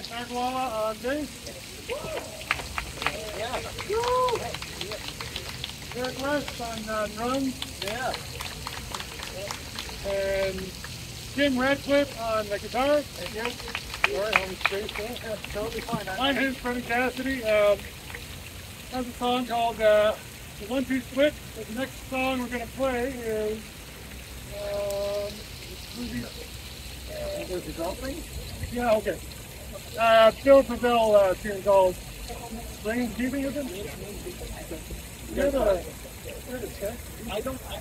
Josh Nargwala on bass. Eric West on uh, drums. Yeah. And Jim Radcliffe on the guitar. Yep. Sorry, how much space there? Yeah, totally fine. My name's Brendan Cassidy. Um, has a song called uh, The One Two Split. The next song we're going to play is um, Was the golf thing? yeah, okay. Uh, Pavel uh, Spring and Keeping of Them. You're the, you're. I don't. I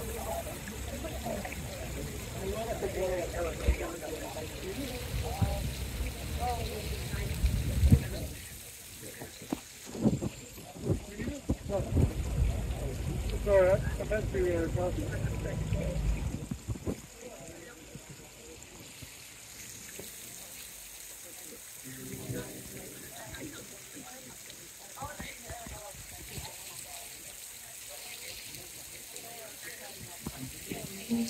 I meant to uh, copy. Yeah.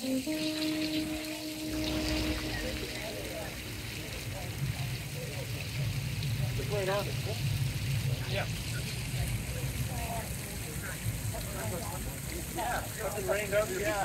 Yeah, yeah.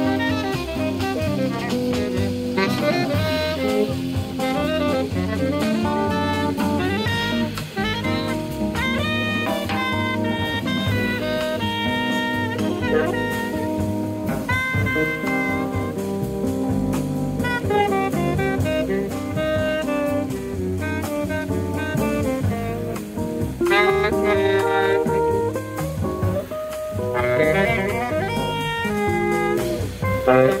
Bye.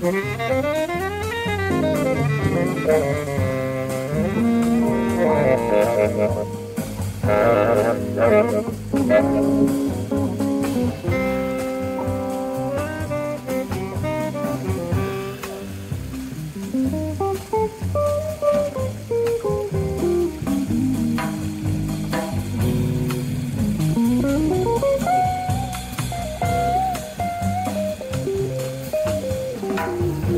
thank you Mm-hmm.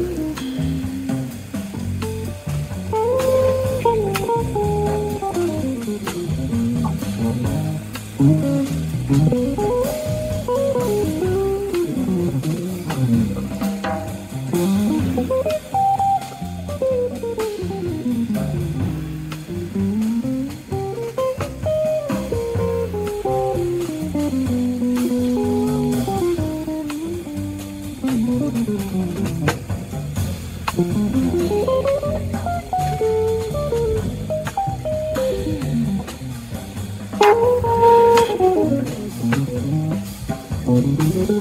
Thank you.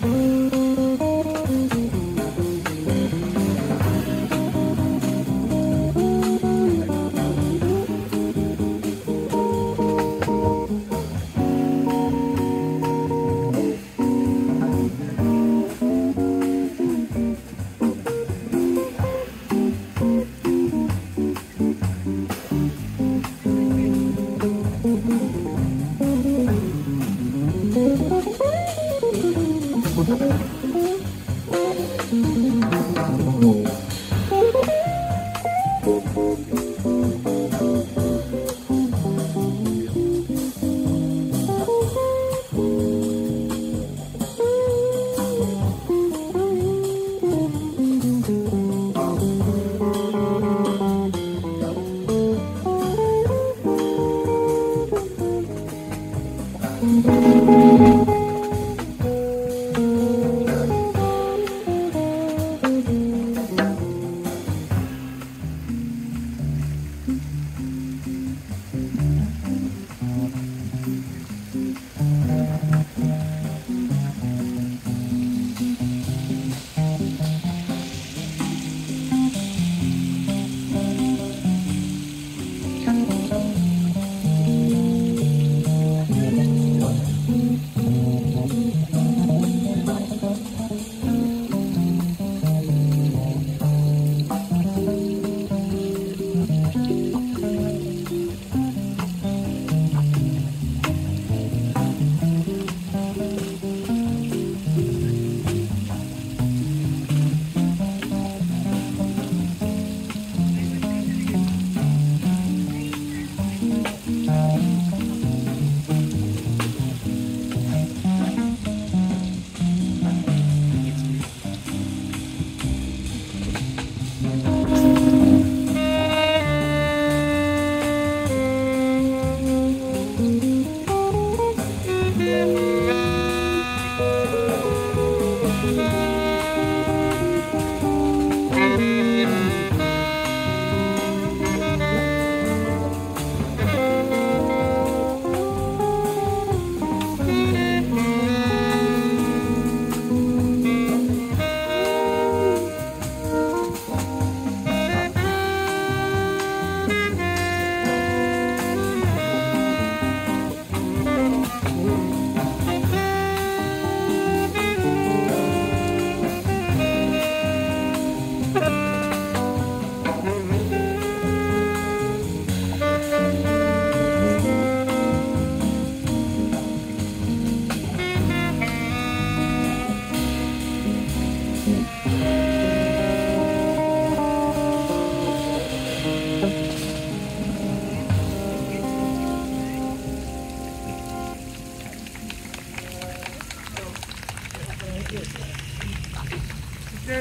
Yeah.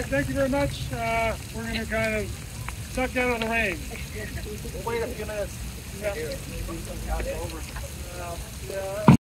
Very much. Uh, we're going to kind of suck out of the rain. Wait a few minutes. Yeah. Yeah.